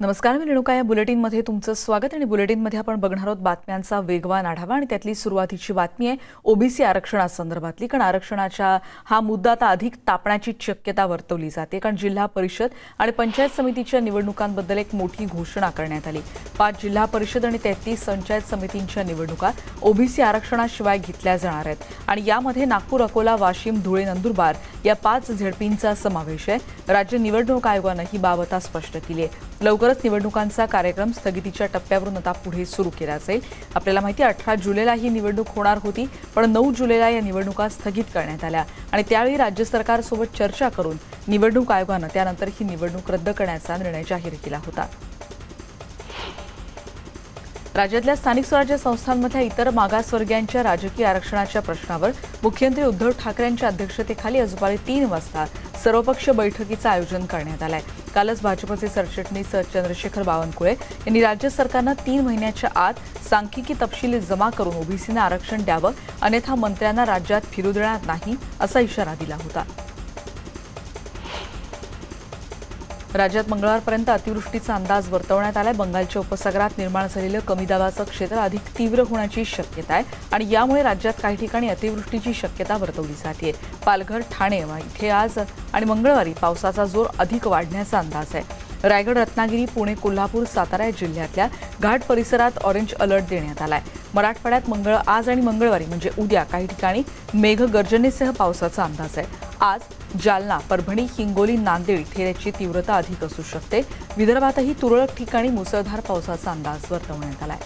नमस्कार मी रेणुका. या बुलेटिनमध्ये तुमचं स्वागत आणि बुलेटिनमध्ये आपण बघणार आहोत बातम्यांचा वेगवान आढावा आणि त्यातली सुरुवातीची बातमी आहे ओबीसी आरक्षणासंदर्भातली. कारण आरक्षणाच्या हा मुद्दा आता अधिक तापण्याची शक्यता वर्तवली जाते. कारण जिल्हा परिषद आणि पंचायत समितीच्या निवडणुकांबद्दल एक मोठी घोषणा करण्यात आली. पाच जिल्हा परिषद आणि तेहतीस पंचायत समितींच्या निवडणुका ओबीसी आरक्षणाशिवाय घेतल्या जाणार आहेत. आणि यामध्ये नागपूर अकोला वाशिम धुळे नंदुरबार या पाच झेडपींचा समावेश आहे. राज्य निवडणूक आयोगानं ही बाब आता स्पष्ट केली आहे. लवकर लवकरच निवडणुकांचा कार्यक्रम स्थगितीच्या टप्प्यावरून आता पुढे सुरू केला जाईल. आपल्याला माहिती अठरा जुलैला ही निवडणूक होणार होती पण नऊ जुलैला या निवडणुका स्थगित करण्यात आल्या. आणि त्यावेळी राज्य सरकारसोबत चर्चा करून निवडणूक आयोगानं त्यानंतर ही निवडणूक रद्द करण्याचा निर्णय जाहीर केला होता. राज्यातल्या स्थानिक स्वराज्य संस्थांमधल्या इतर मागासवर्गीयांच्या राजकीय आरक्षणाच्या प्रश्नावर मुख्यमंत्री उद्धव ठाकरेंच्या अध्यक्षतेखाली आज दुपारी तीन वाजता सर्वपक्षीय बैठकीचं आयोजन करण्यात आलंय. कालच भाजपचे सरचिटणीस चंद्रशेखर बावनकुळे यांनी राज्य सरकारनं तीन महिन्याच्या आत सांख्यिकी तपशील जमा करून ओबीसींना आरक्षण द्यावं अन्यथा मंत्र्यांना राज्यात फिरू देणार नाही असा इशारा दिला होता. राज्यात मंगळवारपर्यंत अतिवृष्टीचा अंदाज वर्तवण्यात आलाय. बंगालच्या उपसागरात निर्माण झालेलं कमी दाबाचं क्षेत्र अधिक तीव्र होण्याची शक्यता आहे आणि यामुळे राज्यात काही ठिकाणी अतिवृष्टीची शक्यता वर्तवली जाते पालघर ठाणे इथे आज आणि मंगळवारी पावसाचा जोर अधिक वाढण्याचा अंदाज आहे. रायगड रत्नागिरी पुणे कोल्हापूर सातारा या जिल्ह्यातल्या घाट परिसरात ऑरेंज अलर्ट देण्यात आलाय. मराठवाड्यात मंगळ आज आणि मंगळवारी म्हणजे उद्या काही ठिकाणी मेघगर्जनेसह पावसाचा अंदाज आहे. आज जालना परभणी हिंगोली नांदेड इथे याची तीव्रता अधिक असू शकते. विदर्भातही तुरळक ठिकाणी मुसळधार पावसाचा अंदाज वर्तवण्यात आलाय.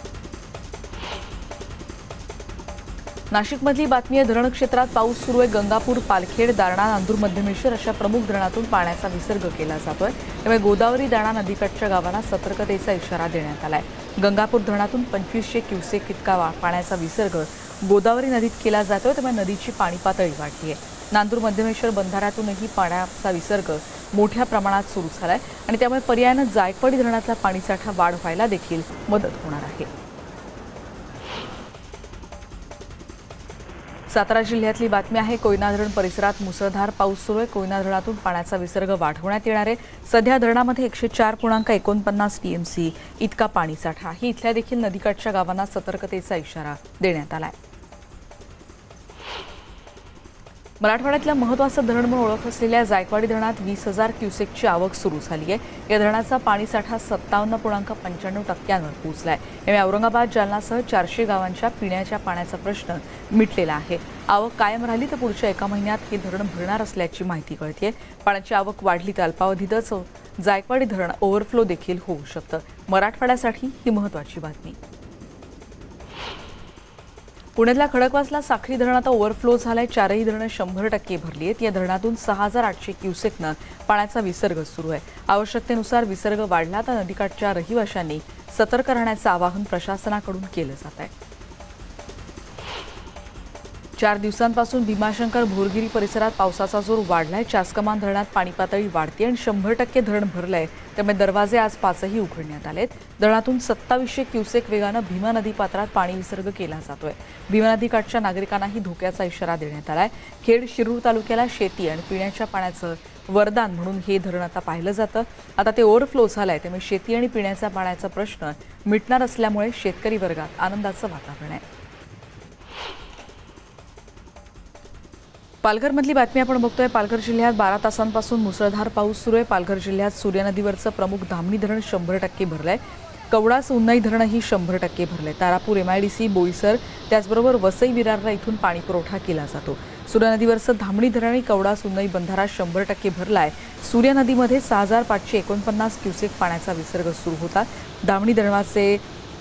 नाशिकमधली बातमी आहे धरण क्षेत्रात पाऊस सुरू आहे. गंगापूर पालखेड दारणा नांदूर मध्यमेश्वर अशा प्रमुख धरणातून पाण्याचा विसर्ग केला जातोय. त्यामुळे गोदावरी दारणा नदीकाठच्या गावांना सतर्कतेचा इशारा देण्यात आलाय. गंगापूर धरणातून पंचवीसशे क्युसेक इतका पाण्याचा विसर्ग गोदावरी नदीत केला जातोय. त्यामुळे नदीची पाणी पातळी वाढली आहे नांदूर मध्यमेश्वर बंधाऱ्यातूनही पाण्याचा विसर्ग मोठ्या प्रमाणात सुरू झालाय आणि त्यामुळे पर्यायानं जायकवाडी धरणातला पाणीसाठा वाढ व्हायला देखील मदत होणार आहे. सातारा जिल्ह्यातली बातमी आहे कोयना धरण परिसरात मुसळधार पाऊस सुरू आहे. कोयना धरणातून पाण्याचा विसर्ग वाढवण्यात येणार आहे. सध्या धरणामध्ये एकशे चार पूर्णांक एकोणपन्नास टीएमसी इतका पाणीसाठा आहे. इथल्या देखील नदीकाठच्या गावांना सतर्कतेचा इशारा देण्यात आला आहे मराठवाड्यातल्या महत्वाचं धरण म्हणून ओळख असलेल्या जायकवाडी धरणात वीस हजार क्युसेकची आवक सुरू झाली आहे. या धरणाचा पाणीसाठा सत्तावन्न पूर्णांक पंच्याण्णव टक्क्यांवर पोहोचला आहे यामुळे औरंगाबाद जालनासह चारशे गावांच्या पिण्याच्या पाण्याचा प्रश्न मिटलेला आहे. आवक कायम राहिली तर पुढच्या एका महिन्यात हे धरण भरणार असल्याची माहिती कळते पाण्याची आवक वाढली तर अल्पावधीतच जायकवाडी धरण ओव्हरफ्लो देखील होऊ शकतं. मराठवाड्यासाठी ही महत्वाची बातमी. पुण्यातल्या खडकवासला साखरी धरण आता ओव्हरफ्लो झालाय. चारही धरणं शंभर टक्के भरली आहेत. या धरणातून सहा हजार आठशे क्युसेकनं पाण्याचा विसर्ग सुरू आहे. आवश्यकतेनुसार विसर्ग वाढला तर नदीकाठच्या रहिवाशांनी सतर्क राहण्याचं आवाहन प्रशासनाकडून केलं जात आहे. चार दिवसांपासून भीमाशंकर भोरगिरी परिसरात पावसाचा जोर वाढलाय. चासकमान धरणात पाणी पातळी वाढते आणि शंभर टक्के धरण भरलंय. त्यामुळे दरवाजे आज पाचही उघडण्यात आलेत. धरणातून सत्तावीसशे क्युसेक वेगानं भीमा नदी पात्रात पाणी विसर्ग केला जातोय. भीमा नदीकाठच्या नागरिकांनाही धोक्याचा इशारा देण्यात आलाय. खेड शिरूर तालुक्याला शेती आणि पिण्याच्या पाण्याचं वरदान म्हणून हे धरण आता पाहिलं जातं. आता ते ओव्हरफ्लो झालंय. त्यामुळे शेती आणि पिण्याच्या पाण्याचा प्रश्न मिटणार असल्यामुळे शेतकरी वर्गात आनंदाचं वातावरण आहे. पालघरमधली बातमी आपण बघतोय. पालघर जिल्ह्यात बारा तासांपासून मुसळधार पाऊस सुरू आहे. पालघर जिल्ह्यात सूर्या नदीवरचं प्रमुख धामणी धरण शंभर टक्के भरलंय. कवडास उन्नाई धरणही शंभर टक्के भरलंय. तारापूर एमआयडीसी बोईसर त्याचबरोबर वसई विरारला इथून पाणी पुरवठा केला जातो. सूर्या नदीवरचं धामणी धरण आणि कवडास उन्नाई बंधारा शंभर टक्के भरलाय. सूर्या नदीमध्ये सहा हजार पाचशे एकोणपन्नास क्युसेक पाण्याचा विसर्ग सुरू होता. धामणी धरणाचे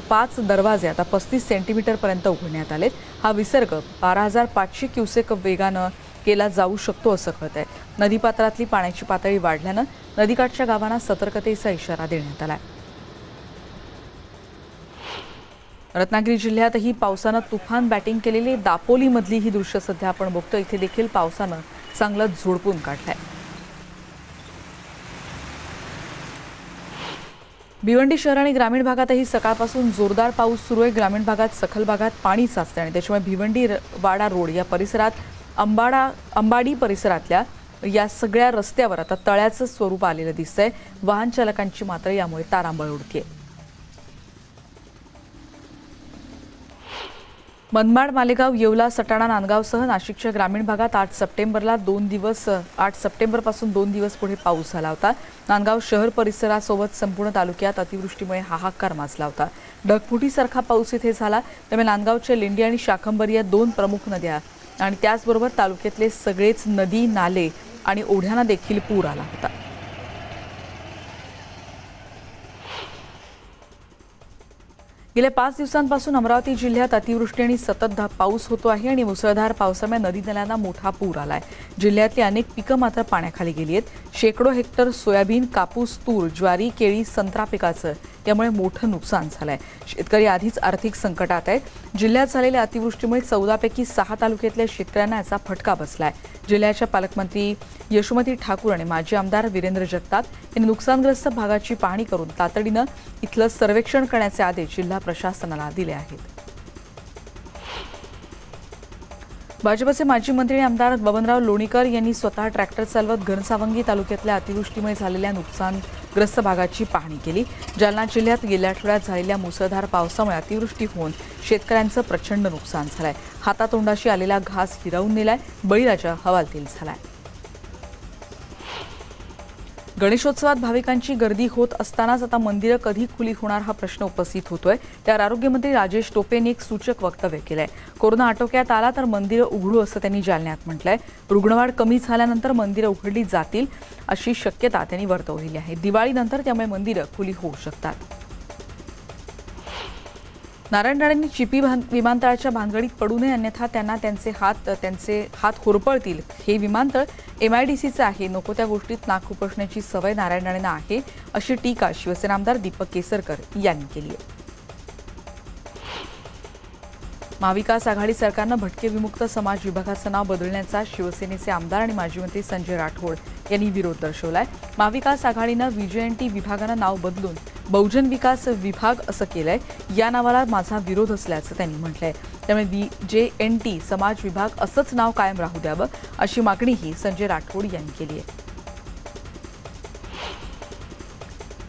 पाच दरवाजे आता पस्तीस सेंटीमीटरपर्यंत उघडण्यात आलेत. हा विसर्ग बारा हजार पाचशे क्युसेक वेगानं केला जाऊ शकतो असं कळत आहे नदीपात्रातली पाण्याची पातळी वाढल्यानं नदीकाठच्या गावांना सतर्कतेचा इशारा देण्यात आला रत्नागिरी जिल्ह्यातही पावसानं तुफान बॅटिंग केलेली दापोलीमधली ही दृश्य सध्या आपण बघतो इथे देखील पावसानं चांगलं झोडपून काढलंय. भिवंडी शहर आणि ग्रामीण भागातही सकाळपासून जोरदार पाऊस सुरू आहे. ग्रामीण भागात सखल भागात पाणी साचते आणि त्याच्यामुळे भिवंडी वाडा रोड या परिसरात अंबाडा अंबाडी परिसरातल्या या सगळ्या रस्त्यावर आता तळ्याचं स्वरूप आलेलं दिसतंय. वाहन चालकांची मात्र यामुळे तारांबळ उडतीये. मनमाड मालेगाव येवला सटाणा नांदगावसह नाशिकच्या ग्रामीण भागात आठ सप्टेंबरला दोन दिवस आठ सप्टेंबरपासून दोन दिवस पुढे पाऊस झाला होता. नांदगाव शहर परिसरासोबत संपूर्ण तालुक्यात अतिवृष्टीमुळे हाहाकार माजला होता. ढगफुटीसारखा पाऊस इथे झाला. त्यामुळे नांदगावच्या लेंडी आणि शाखंबरी या दोन प्रमुख नद्या आणि त्याचबरोबर तालुक्यातले सगळेच नदी नाले आणि ओढ्यांना देखील पूर आला होता. गेल्या पाच दिवसांपासून अमरावती जिल्ह्यात अतिवृष्टी आणि सतत पाऊस होतो आहे आणि मुसळधार पावसामुळे नदी नाल्यांना मोठा पूर आलाय. जिल्ह्यातली अनेक पिकं मात्र पाण्याखाली गेली आहेत. शेकडो हेक्टर सोयाबीन कापूस तूर ज्वारी केळी संत्रा पिकाचं त्यामुळे मोठं नुकसान झालं आहे शेतकरी आधीच आर्थिक संकटात आहेत. जिल्ह्यात झालेल्या अतिवृष्टीमुळे चौदापैकी सहा तालुक्यातल्या शेतकऱ्यांना याचा फटका बसला आहे जिल्ह्याच्या पालकमंत्री यशोमती ठाकूर आणि माजी आमदार वीरेंद्र जगताप यांनी नुकसानग्रस्त भागाची पाहणी करून तातडीनं इथलं सर्वेक्षण करण्याचे आदेश जिल्हा प्रशासनाला दिले आहेत. भाजपचे माजी मंत्री आणि आमदार बबनराव लोणीकर यांनी स्वतः ट्रॅक्टर चालवत घनसावंगी तालुक्यातल्या अतिवृष्टीमुळे झालेल्या नुकसानग्रस्त भागाची पाहणी केली. जालना जिल्ह्यात गेल्या आठवड्यात झालेल्या मुसळधार पावसामुळे अतिवृष्टी होऊन शेतकऱ्यांचं प्रचंड नुकसान झालंय. हातातोंडाशी आलेला घास हिरावून नेलाय. बळीराजा हवालदिल झालाय. गणेशोत्सवात भाविकांची गर्दी होत असतानाच आता मंदिरं कधी खुली होणार हा प्रश्न उपस्थित होतोय. त्यावर आरोग्यमंत्री राजेश टोपे यांनी एक सूचक वक्तव्य केलंय. कोरोना आटोक्यात आला तर मंदिरं उघडू असं त्यांनी जालन्यात म्हटलंय. रुग्णवाढ कमी झाल्यानंतर मंदिरं उघडली जातील अशी शक्यता त्यांनी वर्तवलेली आहे. दिवाळीनंतर त्यामुळे मंदिरं खुली होऊ शकतात. नारायण राणेंनी चिपी विमानतळाच्या भानगडीत पडू नये अन्यथा त्यांना त्यांचे हात त्यांचे हात होरपळतील. हे विमानतळ एम आय डी सीचं आहे. नको त्या गोष्टीत नाक उपसण्याची सवय नारायण राणेंना आहे अशी टीका शिवसेना आमदार दीपक केसरकर यांनी केली आहे. महाविकास आघाडी सरकारनं भटके विमुक्त समाज विभागाचं नाव बदलण्याचा शिवसेनेचे आमदार आणि माजी मंत्री संजय राठोड यांनी विरोध दर्शवलाय. महाविकास आघाडीनं व्हीजेएनटी विभागानं नाव बदलून बहुजन विकास विभाग असं केलंय. या नावाला माझा विरोध असल्याचं त्यांनी म्हटलंय. त्यामुळे व्ही जे एन टी समाज विभाग असंच नाव कायम राहू द्यावं अशी मागणीही संजय राठोड यांनी केली आहे.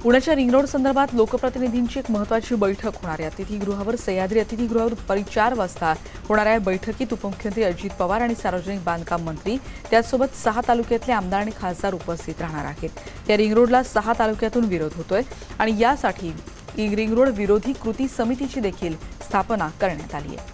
पुण्याच्या रिंग रोड संदर्भात लोकप्रतिनिधींची एक महत्वाची बैठक होणार आहे. अतिथीगृहावर सह्याद्री अतिथीगृहावर दुपारी चार वाजता होणाऱ्या बैठकीत उपमुख्यमंत्री अजित पवार आणि सार्वजनिक बांधकाम मंत्री त्याचसोबत सहा तालुक्यातले आमदार आणि खासदार उपस्थित राहणार आहेत. या रिंग रोडला सहा तालुक्यातून विरोध होतोय आणि यासाठी रिंग रोड विरोधी कृती समितीची देखील स्थापना करण्यात आली आहे.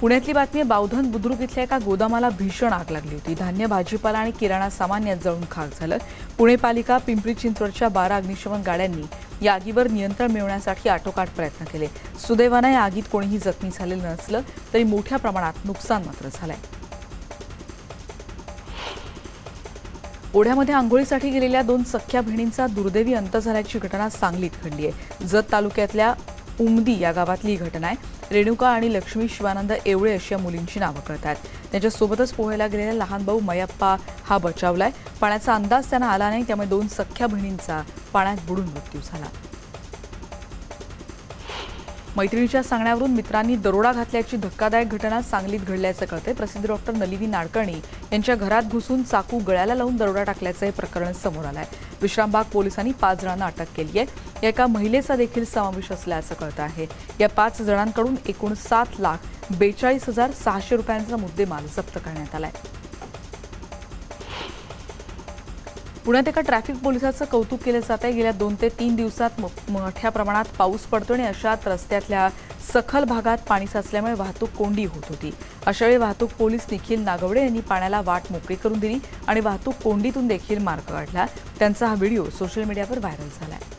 पुण्यातली बातमी बावधन बुद्रुक इथल्या एका गोदामाला भीषण आग लागली होती. धान्य भाजीपाला आणि किराणा सामान यात जळून खाक झालं. पुणे पालिका पिंपरी चिंचवडच्या बारा अग्निशमन गाड्यांनी या आगीवर नियंत्रण मिळवण्यासाठी आटोकाट प्रयत्न केले. सुदैवानं या आगीत कोणीही जखमी झालेलं नसलं तरी मोठ्या प्रमाणात नुकसान मात्र झालंय. ओढ्यामध्ये आंघोळीसाठी गेलेल्या दोन सख्या बहिणींचा दुर्दैवी अंत झाल्याची घटना सांगलीत घडली आहे. जत तालुक्यातल्या उमदी या गावातली ही घटना आहे. रेणुका आणि लक्ष्मी शिवानंद एवळे अशी या मुलींची नावं कळतात. त्यांच्यासोबतच पोहायला गेलेला लहान भाऊ मयप्पा हा बचावलाय. पाण्याचा अंदाज त्यांना आला नाही त्यामुळे दोन सख्ख्या बहिणींचा पाण्यात बुडून मृत्यू झाला. मैत्रिणीच्या सांगण्यावरून मित्रांनी दरोडा घातल्याची धक्कादायक घटना सांगलीत घडल्याचं कळतंय. प्रसिद्ध डॉक्टर नलिनी नाडकर्णी यांच्या घरात घुसून चाकू गळ्याला लावून दरोडा टाकल्याचं हे प्रकरण समोर आलंय. विश्रामबाग पोलिसांनी पाच जणांना अटक केली आहे. या एका महिलेचा देखील समावेश असल्याचं कळतं आहे. या पाच जणांकडून एकूण सात लाख बेचाळीस हजार सहाशे रुपयांचा मुद्देमाल जप्त करण्यात आला आहे पुण्यात एका ट्रॅफिक पोलिसाचं कौतुक केलं जात आहे. गेल्या दोन ते तीन दिवसात मोठ्या प्रमाणात पाऊस पडतो आणि अशात रस्त्यातल्या सखल भागात पाणी साचल्यामुळे वाहतूक कोंडी होत होती. अशावेळी वाहतूक पोलीस निखिल नागवडे यांनी पाण्याला वाट मोकळी करून दिली आणि वाहतूक कोंडीतून देखील मार्ग काढला. त्यांचा हा व्हिडिओ सोशल मीडियावर व्हायरल झाला आहे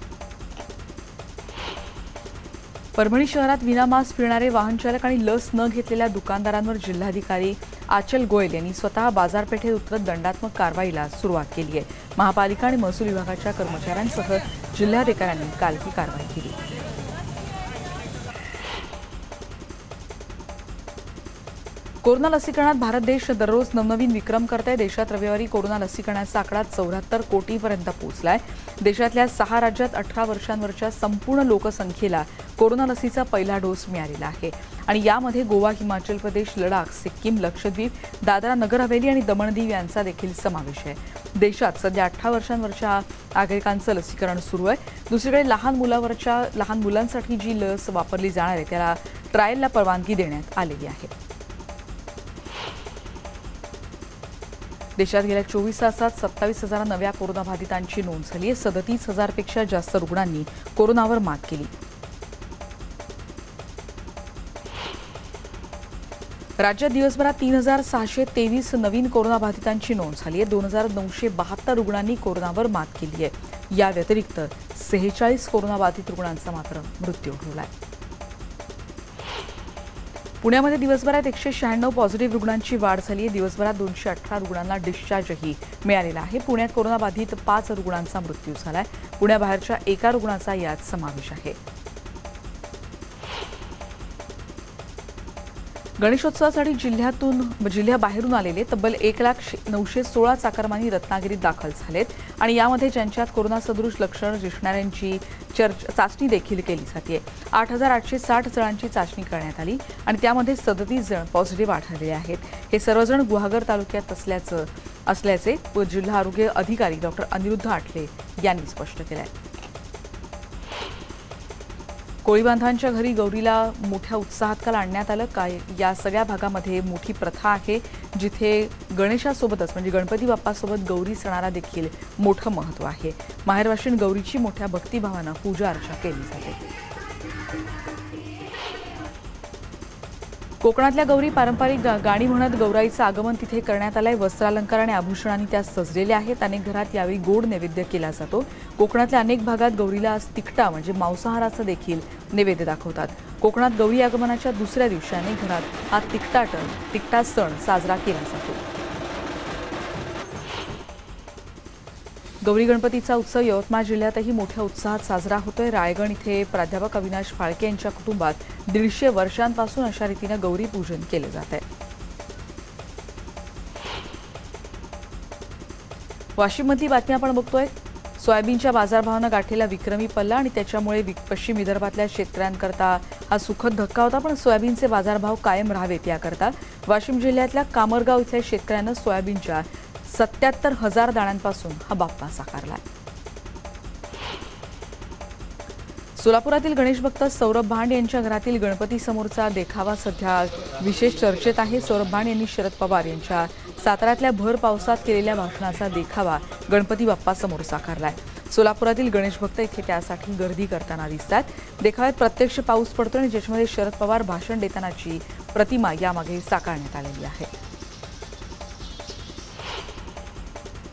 परभणी शहरात विनामास्क फिरणारे वाहनचालक आणि लस न घेतलेल्या दुकानदारांवर जिल्हाधिकारी आचल गोयल यांनी स्वतः बाजारपेठेत उतरत दंडात्मक कारवाईला सुरुवात केली आहे. महापालिका आणि महसूल विभागाच्या कर्मचाऱ्यांसह जिल्हाधिकाऱ्यांनी काल ही कारवाई केली. कोरोना लसीकरणात भारत देश दररोज नवनवीन विक्रम करत आहे देशात रविवारी कोरोना लसीकरणाचा आकडा चौऱ्याहत्तर कोटीपर्यंत पोहोचलाय. देशातल्या सहा राज्यात अठरा वर्षांवरच्या संपूर्ण लोकसंख्येला कोरोना लसीचा पहिला डोस मिळालेला आहे. आणि यामध्ये गोवा हिमाचल प्रदेश लडाख सिक्कीम लक्षद्वीप दादरा नगर हवेली आणि दमणदीव यांचा देखील समावेश आहे. देशात सध्या अठरा वर्षांवरच्या नागरिकांचं लसीकरण सुरू आहे. दुसरीकडे लहान मुलावरच्या लहान मुलांसाठी जी लस वापरली जाणार आहे त्याला ट्रायलला परवानगी देण्यात आलेली आहे. देशात गेल्या चोवीस तासात सत्तावीस हजार नव्या कोरोनाबाधितांची नोंद झाली आहे. सदतीस हजारपेक्षा जास्त रुग्णांनी कोरोनावर मात केली. राज्यात दिवसभरात तीन हजार सहाशे तेवीस नवीन कोरोनाबाधितांची नोंद झाली आहे. दोन हजार नऊशे बहात्तर रुग्णांनी कोरोनावर मात केली आहे. या व्यतिरिक्त सेहेचाळीस कोरोनाबाधित रुग्णांचा मात्र मृत्यू होणार आहे. पुण्यामध्ये दिवसभरात एकशे शहाण्णव पॉझिटिव्ह रुग्णांची वाढ झाली आहे. दिवसभरात दोनशे अठरा रुग्णांना डिस्चार्जही मिळालेला आहे. पुण्यात कोरोनाबाधित पाच रुग्णांचा मृत्यू झाला आहे पुण्याबाहेरच्या एका रुग्णाचा यात समावेश आहे. गणेशोत्सवासाठी जिल्ह्यातून जिल्ह्याबाहेरून आलेले तब्बल एक लाख नऊशे सोळा चाकरमानी रत्नागिरीत दाखल झालेत. आणि यामध्ये ज्यांच्यात कोरोना सदृश लक्षणं दिसणाऱ्यांची चर्च चाचणी देखील केली जाते. आठ हजार आठशे साठ जणांची चाचणी करण्यात आली आणि त्यामध्ये सदतीस जण पॉझिटिव्ह आढळले आहेत. हे सर्वजण गुहागर तालुक्यात असल्याचं असल्याचे जिल्हा आरोग्य अधिकारी डॉक्टर अनिरुद्ध आठले यांनी स्पष्ट केलं आहे कोळीबांधांच्या घरी गौरीला मोठ्या उत्साहात काल आणण्यात आलं. काय या सगळ्या भागामध्ये मोठी प्रथा आहे जिथे गणेशासोबतच म्हणजे गणपती बाप्पासोबत गौरी सणाला देखील मोठं महत्त्व आहे. माहेरवाशीन गौरीची मोठ्या भक्तिभावानं पूजा अर्चा केली जाते. कोकणातल्या गौरी पारंपरिक गाणी म्हणत गौराईचं आगमन तिथे करण्यात आलंय. वस्त्रालंकार आणि आभूषणांनी त्या सजलेल्या आहेत. अनेक घरात यावेळी गोड नैवेद्य केला जातो. कोकणातल्या अनेक भागात गौरीला आज तिकटा म्हणजे मांसाहाराचं देखील नैवेद्य दाखवतात. कोकणात गौरी आगमनाच्या दुसऱ्या दिवशी अनेक घरात हा तिकटाटन तिकटा सण साजरा केला जातो. गौरी गणपतीचा उत्सव यवतमाळ जिल्ह्यातही मोठ्या उत्साहात साजरा होतोय. रायगड इथे प्राध्यापक अविनाश फाळके यांच्या कुटुंबात दीडशे वर्षांपासून अशा रीतीनं गौरी पूजन केलं जात आहे वाशिममधली बातमी आपण बघतोय. सोयाबीनच्या बाजारभावानं गाठलेला विक्रमी पल्ला आणि त्याच्यामुळे पश्चिम विदर्भातल्या शेतकऱ्यांकरता हा सुखद धक्का होता पण सोयाबीनचे बाजारभाव कायम राहावेत याकरता वाशिम जिल्ह्यातल्या कामरगाव इथल्या शेतकऱ्यांना सोयाबीनच्या सत्याहत्तर हजार दाण्यांपासून हा बाप्पा साकारला सोलापुरातील गणेश भक्त सौरभ भांड यांच्या घरातील गणपती समोरचा देखावा सध्या विशेष चर्चेत आहे. सौरभ भांड यांनी शरद पवार यांच्या साताऱ्यातल्या भर पावसात केलेल्या भाषणाचा देखावा गणपती बाप्पा समोर साकारलाय. सोलापुरातील गणेश भक्त इथे त्यासाठी गर्दी करताना दिसतात देखाव्यात प्रत्यक्ष पाऊस पडतो आणि ज्याच्यामध्ये शरद पवार भाषण देतानाची प्रतिमा यामागे साकारण्यात आलेली आहे.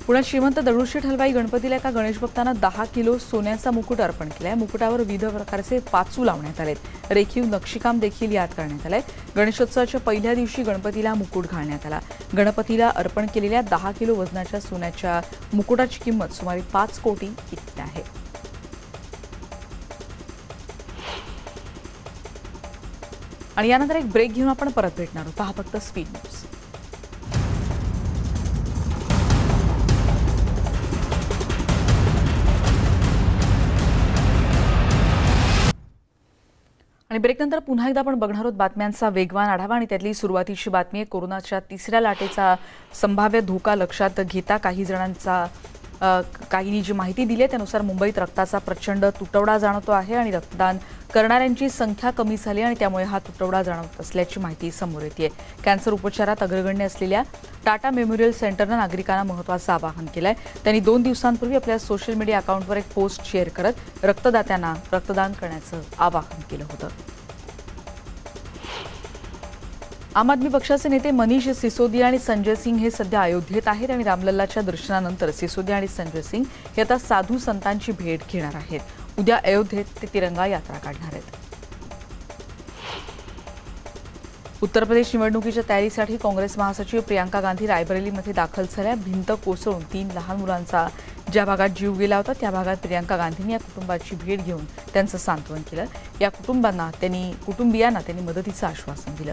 पुण्यात श्रीमंत दगडूशेठ हलवाई गणपतीला एका गणेश भक्तांना दहा किलो सोन्याचा मुकुट अर्पण केलाय. मुकुटावर विविध प्रकारचे पाचू लावण्यात आलेत. रेखीव नक्षीकाम देखील यात करण्यात आलंय. गणेशोत्सवाच्या पहिल्या दिवशी गणपतीला मुकुट घालण्यात आला. गणपतीला अर्पण केलेल्या दहा किलो वजनाच्या सोन्याच्या मुकुटाची किंमत सुमारे पाच कोटी इतकी आहे. आणि यानंतर एक ब्रेक घेऊन आपण परत भेटणार आहोत. पहा फक्त स्पीड न्यूज. आणि ब्रेकनंतर पुन्हा एकदा आपण बघणार आहोत बातम्यांचा वेगवान आढावा आणि त्यातली सुरुवातीची बातमी आहे. कोरोनाच्या तिसऱ्या लाटेचा संभाव्य धोका लक्षात घेता काही जणांचा काहींनी जी माहिती दिली आहे त्यानुसार मुंबईत रक्ताचा प्रचंड तुटवडा जाणवतो आहे आणि रक्तदान करणाऱ्यांची संख्या कमी झाली आणि त्यामुळे हा तुटवडा जाणवत असल्याची माहिती समोर येते. कॅन्सर उपचारात अग्रगण्य असलेल्या टाटा मेमोरियल सेंटरनं नागरिकांना महत्त्वाचं आवाहन केलं आहे त्यांनी दोन दिवसांपूर्वी आपल्या सोशल मीडिया अकाउंटवर एक पोस्ट शेअर करत रक्तदात्यांना रक्तदान करण्याचं आवाहन केलं होतं. आम आदमी पक्षाचे नेते मनीष सिसोदिया आणि संजय सिंग हे सध्या अयोध्येत आहेत आणि रामलल्लाच्या दर्शनानंतर सिसोदिया आणि संजय सिंग हे आता साधू संतांची भेट घेणार आहेत. उद्या अयोध्येत ते तिरंगा यात्रा काढणार आहेत. उत्तर प्रदेश निवडणुकीच्या तयारीसाठी काँग्रेस महासचिव प्रियांका गांधी रायबरेलीमध्ये दाखल झाल्या. भिंत कोसळून तीन लहान मुलांचा ज्या भागात जीव गेला होता त्या भागात प्रियांका गांधींनी या कुटुंबाची भेट घेऊन त्यांचं सांत्वन केलं. या कुटुंबांना त्यांनी कुटुंबियांना त्यांनी मदतीचं आश्वासन दिलं.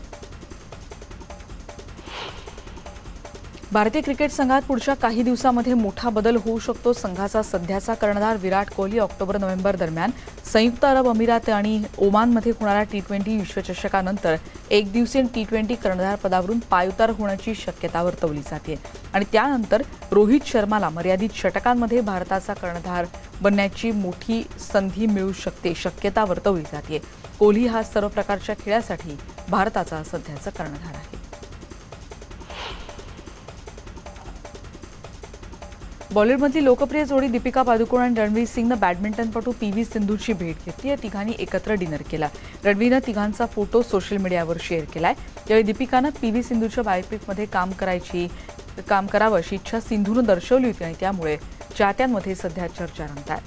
भारतीय क्रिकेट संघात पुढच्या काही दिवसामध्ये मोठा बदल होऊ शकतो. संघाचा सध्याचा कर्णधार विराट कोहली ऑक्टोबर नोव्हेंबर दरम्यान संयुक्त अरब अमिरात आणि ओमानमध्ये होणाऱ्या टी ट्वेंटी विश्वचषकानंतर एक दिवसीय टी ट्वेंटी कर्णधार पदावरून पायउतार होण्याची शक्यता वर्तवली जाते. आणि त्यानंतर रोहित शर्माला मर्यादित षटकांमध्ये भारताचा कर्णधार बनण्याची मोठी संधी मिळू शकते शक्यता वर्तवली जाते. कोहली हा सर्व प्रकारच्या खेळासाठी भारताचा सध्याचा कर्णधार आहे. बॉलिवूडमधली लोकप्रिय जोडी दीपिका पादुकोण आणि रणवीर सिंगनं बॅडमिंटनपटू पी व्ही सिंधूची भेट घेतली या तिघांनी एकत्र डिनर केला. रणवीरनं तिघांचा फोटो सोशल मीडियावर शेअर केला आहे यावेळी दीपिकानं पी व्ही सिंधूच्या बायोपिकमध्ये काम करायची काम करावं अशी इच्छा सिंधूनं दर्शवली होती आणि त्यामुळे चाहत्यांमध्ये सध्या चर्चा रंगतात.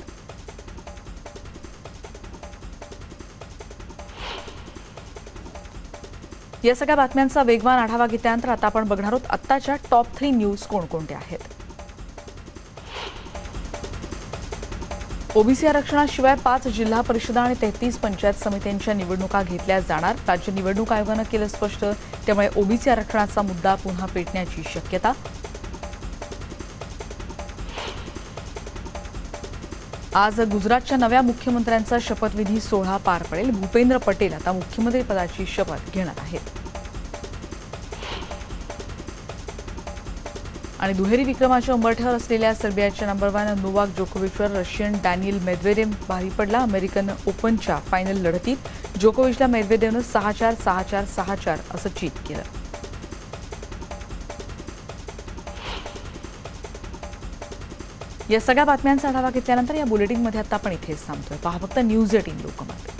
या सगळ्या बातम्यांचा वेगवान आढावा घेतल्यानंतर आता आपण बघणार आहोत आत्ताच्या टॉप थ्री न्यूज कोणकोणत्या आहेत. ओबीसी आरक्षणाशिवाय पाच जिल्हा परिषदा आणि तेहतीस पंचायत समित्यांच्या निवडणुका घेतल्या जाणार. राज्य निवडणूक आयोगानं केलं स्पष्ट. त्यामुळे ओबीसी आरक्षणाचा मुद्दा पुन्हा पेटण्याची शक्यता. आज गुजरातच्या नव्या मुख्यमंत्र्यांचा शपथविधी सोहळा पार पडेल. भूपेंद्र पटेल आता मुख्यमंत्रीपदाची शपथ घेणार आहेत. आणि दुहेरी विक्रमाच्या उंबरठ्यावर असलेल्या सर्बियाच्या नंबर वन नोवाक जोकोविचवर रशियन डॅनियल मेदवेदेव भारी पडला. अमेरिकन ओपनच्या फायनल लढतीत जोकोविचला मेदवेदेवनं सहा चार सहा चार सहा चार असं चीत केलं. या सगळ्या बातम्यांचा आढावा घेतल्यानंतर या बुलेटिनमध्ये आता आपण इथेच थांबतोय. पहा फक्त न्यूज एटीन लोकमत.